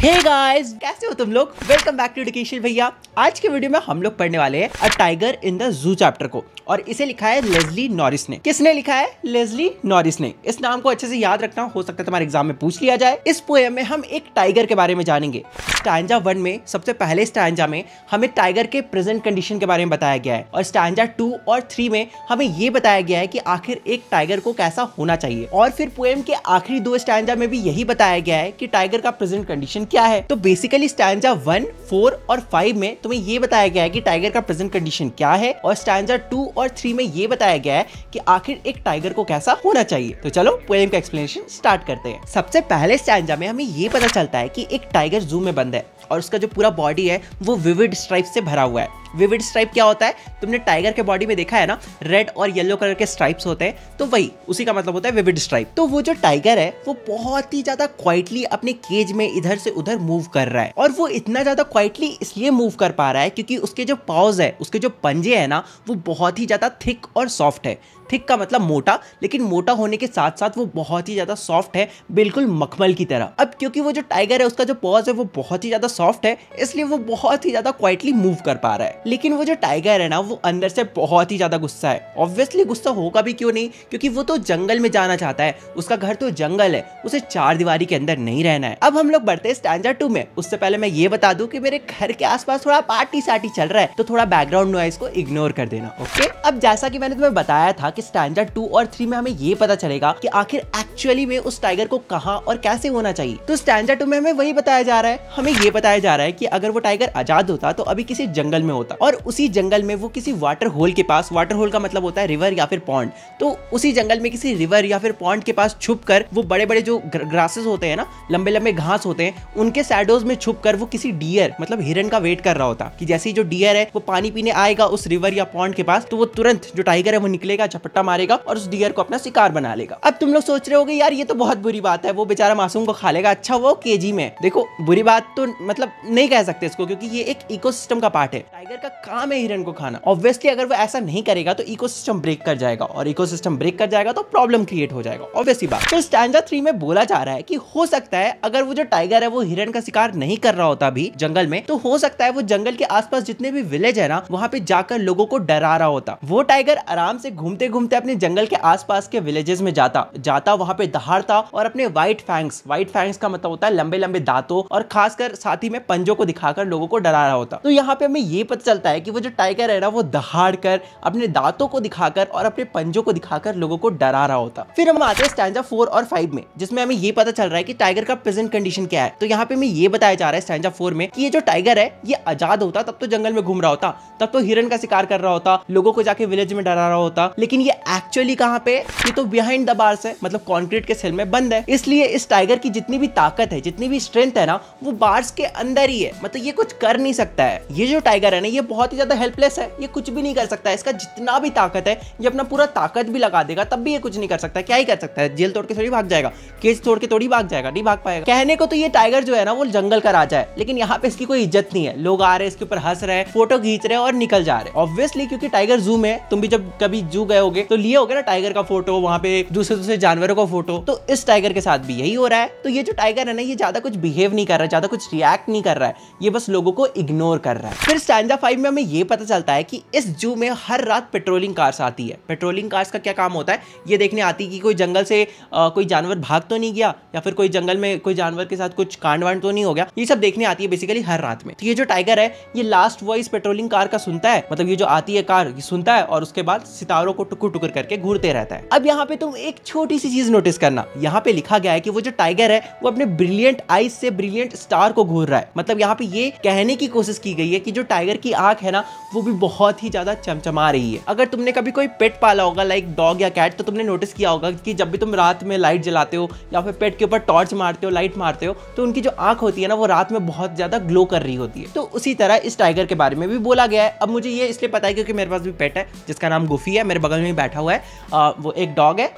Hey guys कैसे हो तुम लोग? वेलकम बैक टू एडुकेशन भैया। आज के वीडियो में हम लोग पढ़ने वाले हैं a tiger in the zoo chapter को, और इसे लिखा है लेजली नॉरिस ने। किसने लिखा है? लेजली नॉरिस ने। इस नाम को अच्छे से याद रखना, हो सकता है तुम्हारे एग्ज़ाम में पूछ लिया जाए। इस पोएम में हम एक टाइगर के बारे में जानेंगे। स्टैंजा वन में, सबसे पहले स्टैंजा में, हमें टाइगर के प्रेजेंट कंडीशन के बारे में बताया गया है, और स्टैंजा टू और थ्री में हमें ये बताया गया है कि आखिर एक टाइगर को कैसा होना चाहिए। और फिर पोएम के आखिरी दो स्टैंजा में भी यही बताया गया है कि टाइगर का प्रेजेंट कंडीशन क्या है? तो बेसिकली स्टैंडा वन फोर और फाइव में तुम्हें ये बताया गया है कि टाइगर का प्रेजेंट कंडीशन क्या है और स्टैंडा टू और थ्री में ये बताया गया है कि आखिर एक टाइगर को कैसा होना चाहिए। तो चलो पोएम का एक्सप्लेनेशन स्टार्ट करते हैं। सबसे पहले स्टैंडा में हमें ये पता चलता है कि एक टाइगर जू में बंद है और उसका जो पूरा बॉडी है वो विविड स्ट्राइप से भरा हुआ है। विविड स्ट्राइप क्या होता है? तुमने टाइगर के बॉडी में देखा है ना? रेड और येलो कलर के स्ट्राइप्स होते हैं। तो वही, उसी का मतलब होता है विविड स्ट्राइप तो वो जो टाइगर है, वो बहुत ही ज़्यादा क्वाइटली अपने केज में इधर से उधर मूव कर रहा है। और वो इतना ज़्यादा क्वाइटली इसलिए मूव कर पा रहा है क्योंकि उसके जो पाउज है, उसके जो पंजे है ना, वो बहुत ही ज़्यादा थिक और सॉफ्ट है। थिक का मतलब मोटा, लेकिन मोटा होने के साथ साथ वो बहुत ही ज़्यादा सॉफ्ट है, बिल्कुल मखमल की तरह। अब क्योंकि वो जो टाइगर है, उसका जो पॉज है, वो बहुत ही ज़्यादा सॉफ्ट है, इसलिए वो बहुत ही ज़्यादा क्वाइटली मूव कर पा रहा है। लेकिन वो जो टाइगर है ना, वो अंदर से बहुत ही ज़्यादा गुस्सा है। ऑब्वियसली गुस्सा होगा भी क्यों नहीं? क्योंकि वो तो जंगल में जाना चाहता है। उसका घर तो जंगल है। उसे चार दीवारी के अंदर नहीं रहना है। अब हम लोग बढ़ते हैं स्टैंडर्ड टू में। उससे पहले मैं ये बता दूँ कि मेरे घर के आसपास थोड़ा पार्टी सार्टी चल रहा है तो थोड़ा बैकग्राउंड नॉइस को इग्नोर कर देना ओके अब जैसा कि मैंने तुम्हें बताया था कि स्टैंडर्ड टू और थ्री में हमें ये पता चलेगा कि आखिर एक्चुअली में उस टाइगर को कहा और कैसे होना चाहिए। तो स्टैंडर्ड टू में हमें वही बताया जा रहा है। हमें ये बताया जा रहा है कि अगर वो टाइगर आज़ाद होता तो अभी किसी जंगल में होता। और उसी जंगल में वो किसी वाटर होल के पास वाटर होल का मतलब होता है रिवर या फिर पॉन्ड तो उसी जंगल में किसी रिवर या फिर पॉन्ड के पास छुप वो बड़े बड़े जो ग्रासेस होते हैं ना लंबे लंबे घास होते हैं, उनके सैडोज में छुप वो किसी डियर मतलब हिरन का वेट कर रहा होता। कि जैसे ही जो डियर है, वो पानी पीने आएगा उस रिवर या पॉन्ड के पास तो वो तुरंत जो टाइगर है, वो निकलेगा, झपट्टा मारेगा और उस डियर को अपना शिकार बना लेगा। अब तुम लोग सोच रहे हो यार, ये तो बहुत बुरी बात है। वो बेचारा मासूम को खा लेगा। अच्छा वो केजी में। देखो, बुरी बात तो मतलब नहीं कह सकते इसको, क्योंकि ये एक इकोसिस्टम का पार्ट है। टाइगर का काम है हिरन को खाना। ऑब्वियसली अगर वो ऐसा नहीं करेगा तो इकोसिस्टम ब्रेक कर जाएगा। और इकोसिस्टम ब्रेक कर जाएगा तो प्रॉब्लम क्रिएट हो जाएगा। ऑब्वियसली बात। तो स्टैंडर्ड थ्री में बोला जा रहा है कि हो सकता है, अगर वो जो टाइगर है, वो हिरन का शिकार नहीं कर रहा होता भी जंगल में तो हो सकता है वो जंगल के आसपास जितने भी विलेज है ना, वहाँ पे जाकर लोगों को डरा रहा होता। वो टाइगर आराम से घूमते घूमते अपने जंगल के आसपास के विलेजेस में जाता। जाता वहाँ पे, दहाड़ता और अपने व्हाइट फैंग्स व्हाइट फैंग्स का मतलब होता है लंबे लंबे दांतों और खासकर साथ ही में पंजों को दिखाकर लोगों को डरा रहा होता। तो यहाँ पे हमें ये पता चलता है कि वो जो टाइगर है ना, वो दहाड़ कर, अपने दांतों को दिखाकर और अपने पंजों को दिखाकर लोगों को डरा रहा होता। फिर हम आते हैं स्टैंडा फोर और फाइव में, जिसमें हमें ये पता चल रहा है कि टाइगर का प्रेजेंट कंडीशन क्या है। तो यहाँ पे हमें ये बताया जा रहा है स्टैंडा फोर में कि ये जो टाइगर है, ये आज़ाद होता, तब तो जंगल में घूम रहा होता, तब तो हिरन का शिकार कर रहा होता, लोगों को जाके विलेज में डरा रहा होता। लेकिन ये एक्चुअली कहाँ पे ये तो बिहाइंड द बार्स है मतलब कॉन्क्रीट के सेल में बंद है। इसलिए इस टाइगर की जितनी भी ताकत है, जितनी भी स्ट्रेंथ है ना, वो बार्स के अंदर ही है। मतलब ये कुछ कर नहीं सकता है। ये जो टाइगर है ना, ये बहुत ही ज़्यादा हेल्पलेस है। ये कुछ भी नहीं कर सकता है। इसका जितना भी ताकत है, ये अपना पूरा ताकत भी लगा देगा, तब भी ये कुछ नहीं कर सकता क्या ही कर सकता है? जेल तोड़ के थोड़ी भाग जाएगा। केस तोड़ के थोड़ी भाग जाएगा, नहीं भाग पाएगा। कहने को तो ये टाइगर जो है ना, वो जंगल का राजा है। लेकिन यहाँ पे इसकी कोई इज़्ज़त नहीं है। लोग आ रहे हैं, इसके ऊपर हंस रहे हैं फ़ोटो खींच रहे हैं और निकल जा रहे हैं। ऑब्वियसली क्योंकि टाइगर जू में तुम भी जब कभी जू गए होगे तो लिए होगे ना टाइगर का फ़ोटो वहाँ पे दूसरे दूसरे जानवरों का फ़ोटो तो इस टाइगर के साथ भी यही हो रहा है। तो ये जो टाइगर है ना, ये ज़्यादा कुछ बिहेव नहीं कर रहा है, ज़्यादा कुछ रिएक्ट नहीं कर रहा है। ये बस लोगों को इग्नोर कर रहा है। फिर स्टैंडा में हमें ये पता चलता है कि इस जू में हर रात पेट्रोलिंग कार्स आती है। पेट्रोलिंग कार्स का क्या काम होता है? ये देखने आती है कि कोई जंगल से आ, कोई जानवर भाग तो नहीं गया या फिर कोई जंगल में कोई जानवर के साथ कुछ कांड वांड तो नहीं हो गया। ये सब देखने आती है बेसिकली हर रात में। तो ये जो टाइगर है ये लास्ट वॉइस पेट्रोलिंग कार का सुनता है। मतलब ये जो आती है कार ये सुनता है और उसके बाद सितारों को टुकुर टुकुर करके घूरते रहता है। अब यहाँ पे तुम एक छोटी सी चीज़ नोटिस करना। यहाँ पे लिखा गया है कि वो जो टाइगर है वो अपने ब्रिलियंट आइज़ से ब्रिलियंट स्टार को घूर रहा है। मतलब यहाँ पे ये कहने की कोशिश की गई है कि जो टाइगर की आँख है ना, वो भी बहुत ही ज़्यादा चमचमा रही है। अगर तुमने कभी कोई पेट पाला होगा लाइक डॉग या कैट तो तुमने नोटिस किया होगा कि जब भी तुम रात में लाइट जलाते हो या फिर पेट के ऊपर टॉर्च मारते हो लाइट मारते हो तो उनकी जो आँख होती है ना, वो रात में बहुत ज़्यादा ग्लो कर रही होती है। तो उसी तरह इस टाइगर के बारे में भी बोला गया है। अब मुझे ये इसलिए पता है क्योंकि मेरे पास भी पेट है, जिसका नाम गुफी है, मेरे बगल में बैठा हुआ है। वो एक डॉग है।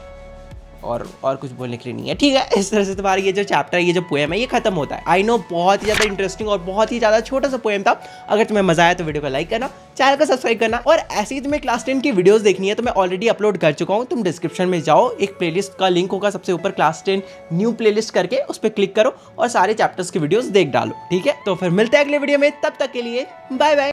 और और कुछ बोलने के लिए नहीं है। ठीक है, इस तरह से तुम्हारा ये जो चैप्टर ये जो पोएम है, ये खत्म होता है। आई नो बहुत ही ज़्यादा इंटरेस्टिंग और बहुत ही ज़्यादा छोटा सा पोएम था। अगर तुम्हें मज़ा आया तो वीडियो को लाइक करना चैनल को सब्सक्राइब करना। और ऐसे ही तुम्हें क्लास टेन की वीडियोज़ देखनी है तो मैं ऑलरेडी अपलोड कर चुका हूँ। तुम डिस्क्रिप्शन में जाओ, एक प्लेलिस्ट का लिंक होगा सबसे ऊपर क्लास टेन न्यू प्लेलिस्ट करके, उस पर क्लिक करो और सारे चैप्टर्स की वीडियोज़ देख डालो। ठीक है तो फिर मिलते हैं अगले वीडियो में। तब तक के लिए बाय बाय